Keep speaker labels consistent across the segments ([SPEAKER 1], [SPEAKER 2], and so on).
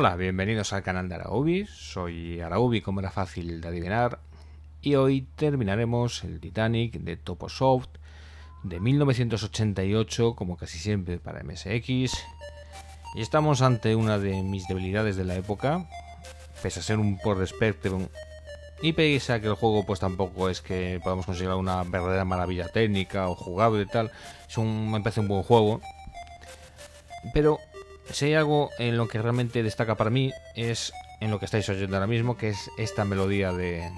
[SPEAKER 1] Hola, bienvenidos al canal de Araubi. Soy Araubi, como era fácil de adivinar. Y hoy terminaremos el Titanic de Toposoft de 1988, como casi siempre para MSX. Y estamos ante una de mis debilidades de la época, pese a ser un por Spectrum. Y pese a que el juego pues tampoco es que podamos conseguir una verdadera maravilla técnica o jugable y tal. Es un, me parece un buen juego. Pero si hay algo en lo que realmente destaca para mí es en lo que estáis oyendo ahora mismo, que es esta melodía de,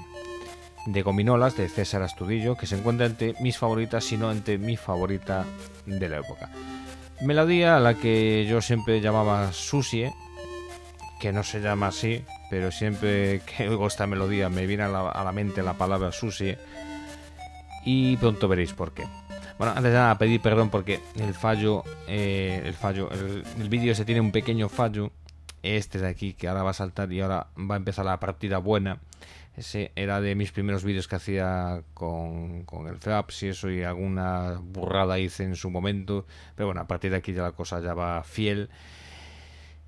[SPEAKER 1] de Gominolas de César Astudillo, que se encuentra entre mis favoritas, sino entre mi favorita de la época. Melodía a la que yo siempre llamaba Susie, que no se llama así, pero siempre que oigo esta melodía me viene a la, mente la palabra Susie y pronto veréis por qué. Bueno, antes de nada, pedir perdón porque el fallo, eh, el fallo, el, vídeo se tiene un pequeño fallo, este de aquí que ahora va a saltar y ahora va a empezar la partida buena. Ese era de mis primeros vídeos que hacía con, con el Fraps y eso y alguna burrada hice en su momento. Pero bueno, a partir de aquí ya la cosa ya va fiel.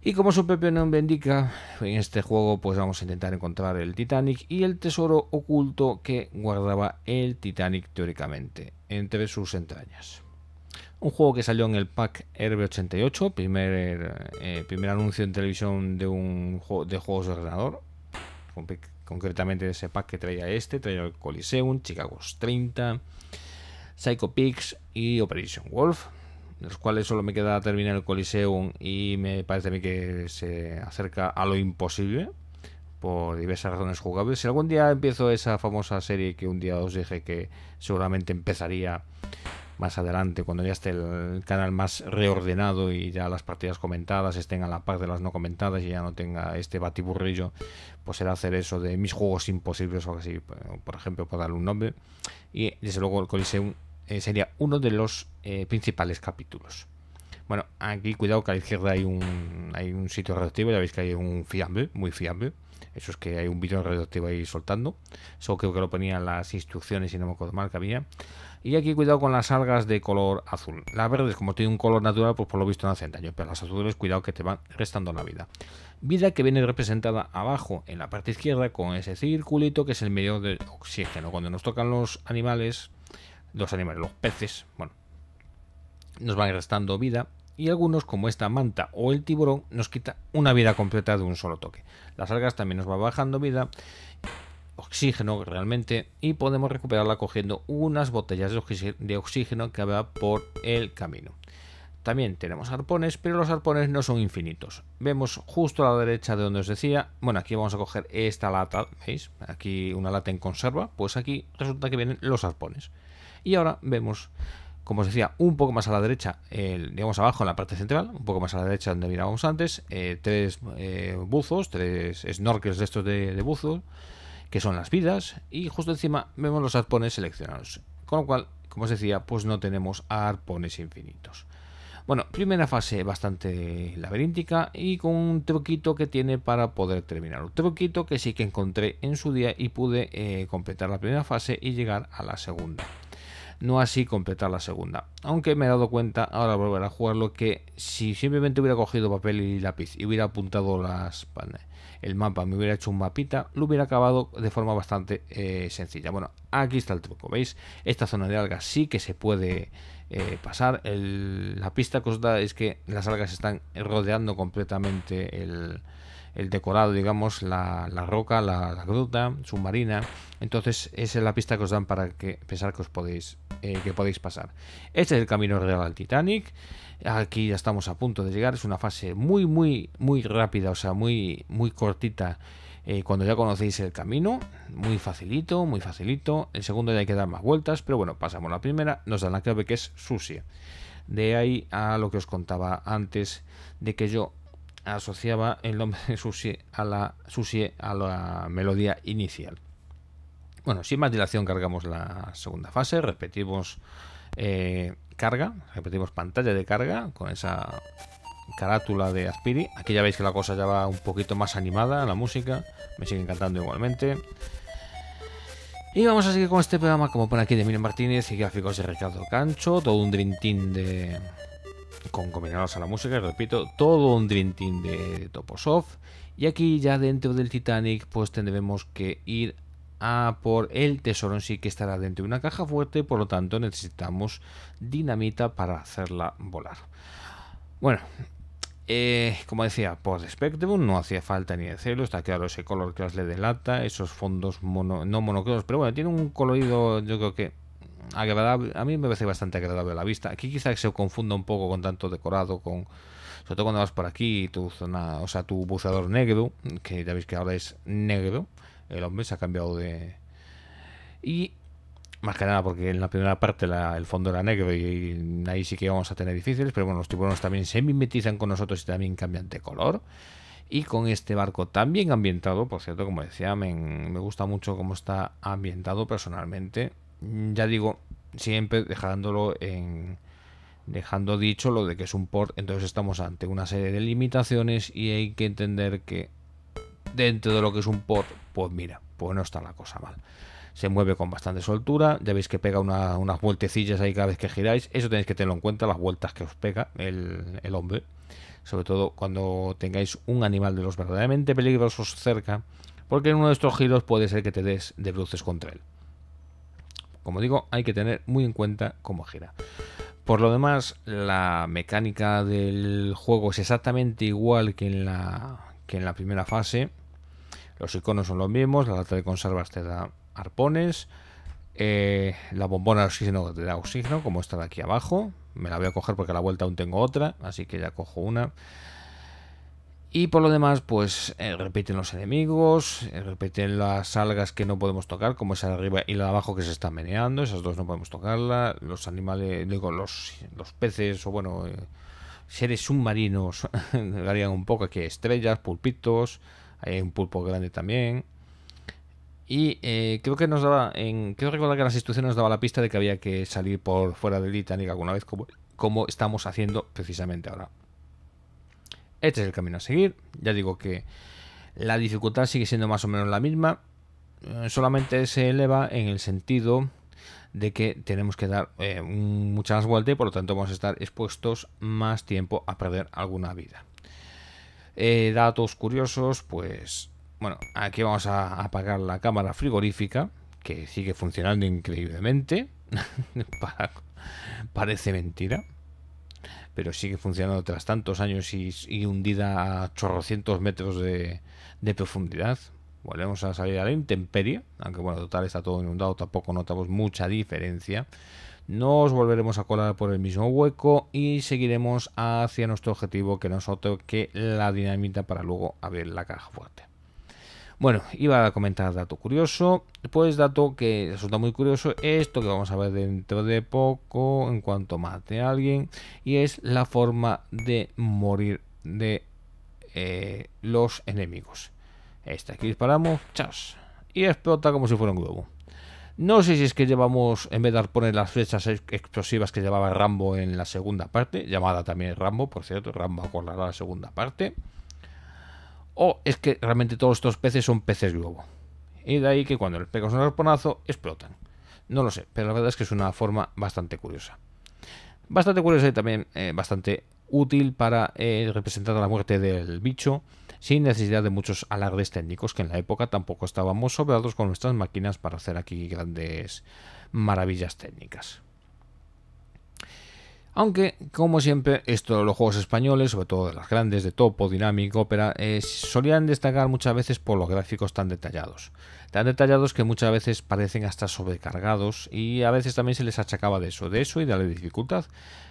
[SPEAKER 1] Y como su propio nombre indica, en este juego pues vamos a intentar encontrar el Titanic y el tesoro oculto que guardaba el Titanic teóricamente entre sus entrañas. Un juego que salió en el pack RB88, primer, eh, primer anuncio en televisión de un juego de juegos de ordenador. Concretamente ese pack que traía este, traía el Coliseum, Chicago 30, Psycho Pigs y Operation Wolf los cuales solo me queda terminar el Coliseum y me parece a mí que se acerca a lo imposible por diversas razones jugables. Si algún día empiezo esa famosa serie que un día os dije que seguramente empezaría más adelante, cuando ya esté el canal más reordenado y ya las partidas comentadas estén a la par de las no comentadas y ya no tenga este batiburrillo, pues será hacer eso de mis juegos imposibles o así, por ejemplo, por darle un nombre. Y desde luego el Coliseum eh, sería uno de los eh, principales capítulos. Bueno, aquí cuidado que a la izquierda hay un, hay un sitio radioactivo, ya veis que hay un fiambre, muy fiambre. Eso es que hay un vídeo radioactivo ahí soltando. Eso creo que lo ponían las instrucciones y no me acuerdo mal que había. Y aquí cuidado con las algas de color azul. Las verdes, como tiene un color natural, pues por lo visto no hacen daño. Pero las azules, cuidado que te van restando la vida. Vida que viene representada abajo en la parte izquierda con ese circulito que es el medio de oxígeno. Cuando nos tocan los animales, los animales, los peces, bueno, nos van restando vida y algunos, como esta manta o el tiburón, nos quita una vida completa de un solo toque. Las algas también nos va bajando vida, oxígeno realmente, y podemos recuperarla cogiendo unas botellas de oxígeno que va por el camino. También tenemos arpones, pero los arpones no son infinitos. Vemos justo a la derecha de donde os decía, bueno, aquí vamos a coger esta lata, ¿veis? Aquí una lata en conserva, pues aquí resulta que vienen los arpones. Y ahora vemos, como os decía, un poco más a la derecha, digamos abajo en la parte central, un poco más a la derecha donde mirábamos antes, eh, tres eh, buzos, tres snorkels de estos de, de buzos, que son las vidas, y justo encima vemos los arpones seleccionados. Con lo cual, como os decía, pues no tenemos arpones infinitos. Bueno, primera fase bastante laberíntica y con un truquito que tiene para poder terminar. Un truquito que sí que encontré en su día y pude eh, completar la primera fase y llegar a la segunda no así completar la segunda. Aunque me he dado cuenta, ahora volver a jugarlo, que si simplemente hubiera cogido papel y lápiz y hubiera apuntado las, el mapa, me hubiera hecho un mapita, lo hubiera acabado de forma bastante eh, sencilla. Bueno, aquí está el truco, ¿veis? Esta zona de algas sí que se puede eh, pasar. la pista da es que las algas están rodeando completamente el, el decorado, digamos, la, roca, la, gruta submarina. Entonces, esa es la pista que os dan para que pensar que os podéis, eh, que podéis pasar. Este es el camino real al Titanic. Aquí ya estamos a punto de llegar. Es una fase muy, muy, muy rápida, o sea, muy, muy cortita. Eh, cuando ya conocéis el camino, muy facilito, muy facilito. El segundo ya hay que dar más vueltas, pero bueno, pasamos la primera, nos dan la clave que es Susie. De ahí a lo que os contaba antes de que yo asociaba el nombre de Susie a la, Susie a la melodía inicial. Bueno, sin más dilación cargamos la segunda fase, repetimos eh, carga, repetimos pantalla de carga con esa carátula de Aspiri. Aquí ya veis que la cosa ya va un poquito más animada, la música, me sigue encantando igualmente. Y vamos a seguir con este programa, como pone aquí de Emilio Martínez y gráficos de Ricardo Cancho, todo un team de, con combinados a la música, repito, todo un Dream Team de Toposoft. Y aquí ya dentro del Titanic pues tendremos que ir a por el tesoro en sí que estará dentro de una caja fuerte, por lo tanto necesitamos dinamita para hacerla volar. Bueno, eh, como decía, por Spectrum no hacía falta ni decirlo, está claro ese color que le delata, esos fondos no monocromados, pero bueno, tiene un colorido yo creo que agradable, a mí me parece bastante agradable la vista. Aquí quizás se confunda un poco con tanto decorado, con sobre todo cuando vas por aquí, tu zona, o sea, tu buceador negro, que ya veis que ahora es negro, el hombre se ha cambiado de... Y más que nada porque en la primera parte el fondo era negro y ahí sí que vamos a tener difíciles, pero bueno, los tiburones también se mimetizan con nosotros y también cambian de color. Y con este barco también ambientado, por cierto, como decía, me, me gusta mucho cómo está ambientado personalmente. Ya digo, siempre dejándolo en, dejando dicho lo de que es un port, entonces estamos ante una serie de limitaciones y hay que entender que dentro de lo que es un port, pues mira, pues no está la cosa mal se mueve con bastante soltura, ya veis que pega unas vueltecillas ahí cada vez que giráis, eso tenéis que tenerlo en cuenta, las vueltas que os pega el, hombre, sobre todo cuando tengáis un animal de los verdaderamente peligrosos cerca, porque en uno de estos giros puede ser que te des de bruces contra él. Como digo, hay que tener muy en cuenta cómo gira. Por lo demás, la mecánica del juego es exactamente igual que en la, que en la primera fase. Los iconos son los mismos, la lata de conservas te da arpones. Eh, la bombona de oxígeno de oxígeno, como está de aquí abajo. Me la voy a coger porque a la vuelta aún tengo otra, así que ya cojo una. Y por lo demás, pues eh, repiten los enemigos, eh, repiten las algas que no podemos tocar, como esa de arriba y la de abajo que se están meneando, esas dos no podemos tocarla. Los animales, digo, los, los peces o bueno, seres submarinos harían un poco aquí estrellas, pulpitos, hay un pulpo grande también. Y eh, creo que nos daba, en, creo recordar que las instrucciones nos daba la pista de que había que salir por fuera del Titanic alguna vez, como, como estamos haciendo precisamente ahora. Este es el camino a seguir. Ya digo que la dificultad sigue siendo más o menos la misma. Eh, solamente se eleva en el sentido de que tenemos que dar eh, muchas vueltas y por lo tanto vamos a estar expuestos más tiempo a perder alguna vida. datos curiosos, pues bueno, aquí vamos a apagar la cámara frigorífica, que sigue funcionando increíblemente. Parece mentira. Pero sigue funcionando tras tantos años y, hundida a chorrocientos metros de, profundidad. Volvemos a salir a la intemperie, aunque bueno, total está todo inundado, tampoco notamos mucha diferencia. Nos volveremos a colar por el mismo hueco y seguiremos hacia nuestro objetivo que no es otro que la dinamita para luego abrir la caja fuerte. Bueno, iba a comentar dato curioso, pues dato que resulta muy curioso, esto que vamos a ver dentro de poco en cuanto mate a alguien, y es la forma de morir de eh, los enemigos. Este aquí disparamos, chas, y explota como si fuera un globo. No sé si es que llevamos, en vez de poner las flechas explosivas que llevaba Rambo en la segunda parte, llamada también Rambo, por cierto, Rambo acordará la segunda parte o es que realmente todos estos peces son peces globo. Y de ahí que cuando les pegas un arponazo explotan. No lo sé, pero la verdad es que es una forma bastante curiosa. Bastante curiosa y también eh, bastante útil para eh, representar la muerte del bicho sin necesidad de muchos alardes técnicos que en la época tampoco estábamos sobrados con nuestras máquinas para hacer aquí grandes maravillas técnicas. Aunque, como siempre, esto los juegos españoles, sobre todo de las grandes de Topo, Dynamic, Opera, eh, solían destacar muchas veces por los gráficos tan detallados. Tan detallados que muchas veces parecen hasta sobrecargados y a veces también se les achacaba de eso, de eso y de la dificultad.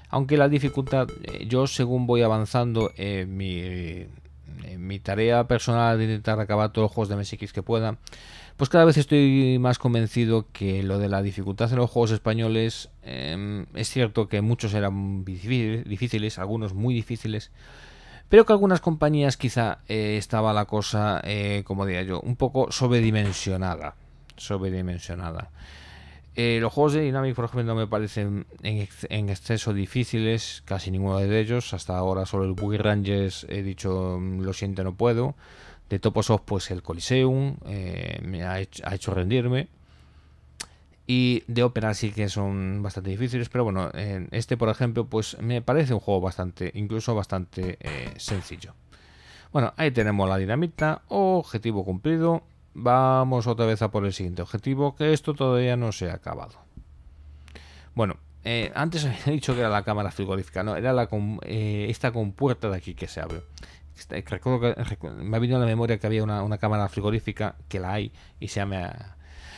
[SPEAKER 1] Aunque la dificultad, eh, yo según voy avanzando en mi, mi tarea personal de intentar acabar todos los juegos de MSX que pueda, pues cada vez estoy más convencido que lo de la dificultad en los juegos españoles em, es cierto que muchos eran difíciles, algunos muy difíciles, pero que algunas compañías quizá eh, estaba la cosa, eh, como diría yo, un poco sobredimensionada. Sobredimensionada. Eh, los juegos de Dynamic, por ejemplo, no me parecen en, exceso difíciles, casi ninguno de ellos. Hasta ahora solo el Buggy Rangers he dicho, mm, lo siento, no puedo de Toposoft pues el Coliseum eh, me ha hecho, rendirme Y de ópera sí que son bastante difíciles, pero bueno, en este por ejemplo, pues me parece un juego bastante, incluso bastante eh, sencillo. Bueno, ahí tenemos la dinamita, objetivo cumplido. Vamos otra vez a por el siguiente objetivo, que esto todavía no se ha acabado. Bueno, eh, antes había dicho que era la cámara frigorífica, no, era la eh, esta compuerta de aquí que se abre. Recuerdo que, me ha venido a la memoria que había una, cámara frigorífica, que la hay, y se me, ha,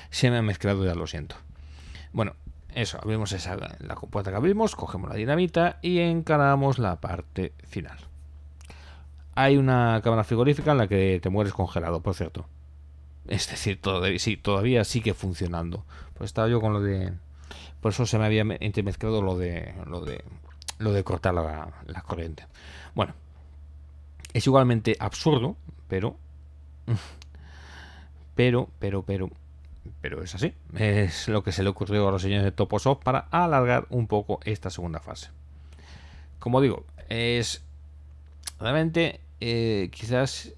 [SPEAKER 1] se me ha mezclado, ya lo siento. Bueno, eso, abrimos esa, la compuerta que abrimos, cogemos la dinamita y encaramos la parte final. Hay una cámara frigorífica en la que te mueres congelado, por cierto. Es decir, todavía, sí, todavía sigue funcionando. Pues estaba yo con lo de por eso se me había entremezclado lo de lo de lo de cortar la, corriente. Bueno, es igualmente absurdo, pero pero pero pero pero es así. Es lo que se le ocurrió a los señores de Toposoft para alargar un poco esta segunda fase. Como digo, es realmente eh, quizás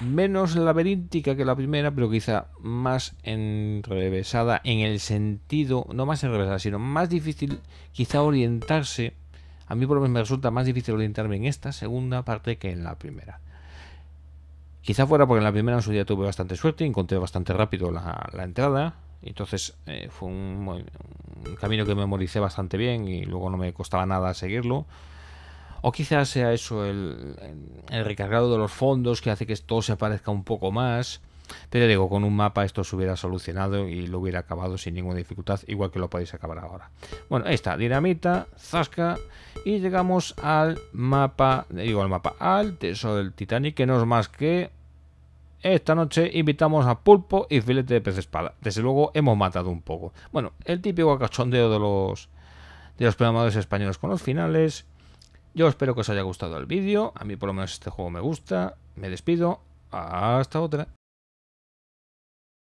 [SPEAKER 1] menos laberíntica que la primera, pero quizá más enrevesada en el sentido, no más enrevesada, sino más difícil quizá orientarse. A mí por lo menos me resulta más difícil orientarme en esta segunda parte que en la primera. Quizá fuera porque en la primera en su día tuve bastante suerte, encontré bastante rápido la, entrada, entonces eh, fue un, un, camino que memoricé bastante bien y luego no me costaba nada seguirlo. O quizás sea eso el, recargado de los fondos que hace que todo se parezca un poco más. Pero digo, con un mapa esto se hubiera solucionado y lo hubiera acabado sin ninguna dificultad, igual que lo podéis acabar ahora. Bueno, ahí está, dinamita, zasca, y llegamos al mapa, digo al mapa, al tesoro del Titanic, que no es más que esta noche invitamos a pulpo y filete de pez espada. Desde luego hemos matado un poco. Bueno, el típico cachondeo de los de los programadores españoles con los finales yo espero que os haya gustado el vídeo. A mí por lo menos este juego me gusta. Me despido. Hasta otra.